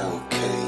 okay.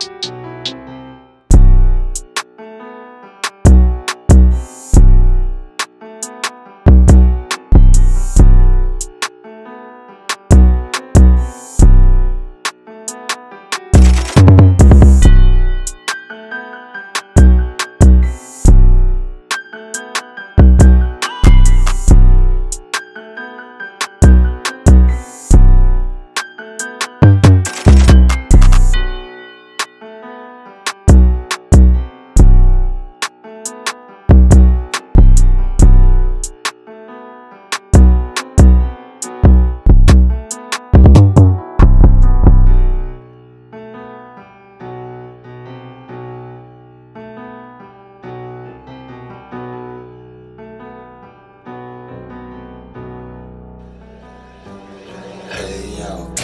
Hey, yo,